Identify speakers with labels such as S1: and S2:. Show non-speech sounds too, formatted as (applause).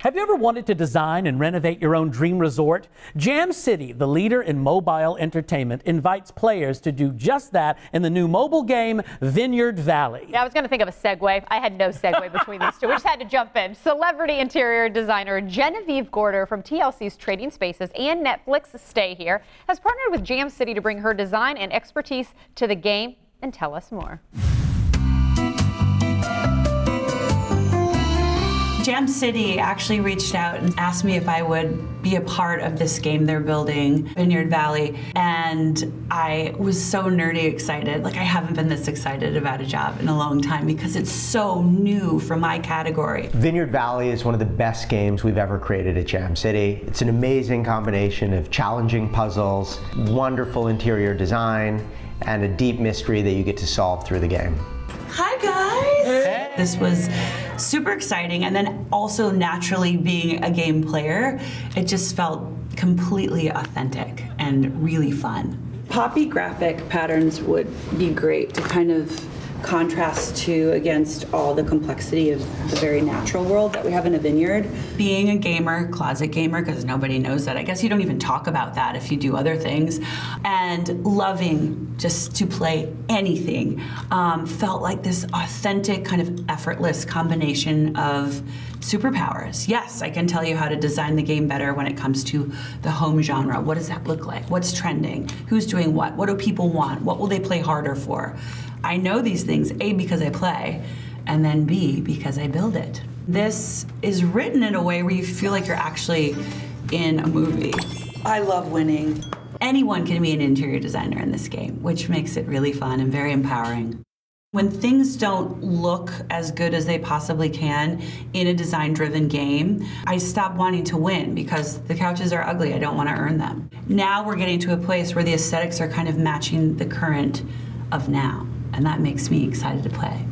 S1: Have you ever wanted to design and renovate your own dream resort? Jam City, the leader in mobile entertainment, invites players to do just that in the new mobile game Vineyard Valley.
S2: Yeah, I was going to think of a segue. I had no segue (laughs) between these two. We just had to jump in. Celebrity interior designer Genevieve Gorder from TLC's Trading Spaces and Netflix Stay Here has partnered with Jam City to bring her design and expertise to the game and tell us more.
S3: Jam City actually reached out and asked me if I would be a part of this game they're building, Vineyard Valley, and I was so nerdy excited. Like I haven't been this excited about a job in a long time because it's so new for my category.
S4: Vineyard Valley is one of the best games we've ever created at Jam City. It's an amazing combination of challenging puzzles, wonderful interior design, and a deep mystery that you get to solve through the game.
S3: Hi guys! Hey. This was super exciting and then also naturally being a game player, it just felt completely authentic and really fun.
S5: Poppy graphic patterns would be great to kind of contrast to against all the complexity of the very natural world that we have in a vineyard.
S3: Being a gamer, closet gamer, because nobody knows that. I guess you don't even talk about that if you do other things. And loving just to play anything um, felt like this authentic, kind of effortless combination of superpowers. Yes, I can tell you how to design the game better when it comes to the home genre. What does that look like? What's trending? Who's doing what? What do people want? What will they play harder for? I know these things, A, because I play, and then B, because I build it. This is written in a way where you feel like you're actually in a movie.
S5: I love winning.
S3: Anyone can be an interior designer in this game, which makes it really fun and very empowering. When things don't look as good as they possibly can in a design driven game, I stop wanting to win because the couches are ugly. I don't want to earn them. Now we're getting to a place where the aesthetics are kind of matching the current of now and that makes me excited to play.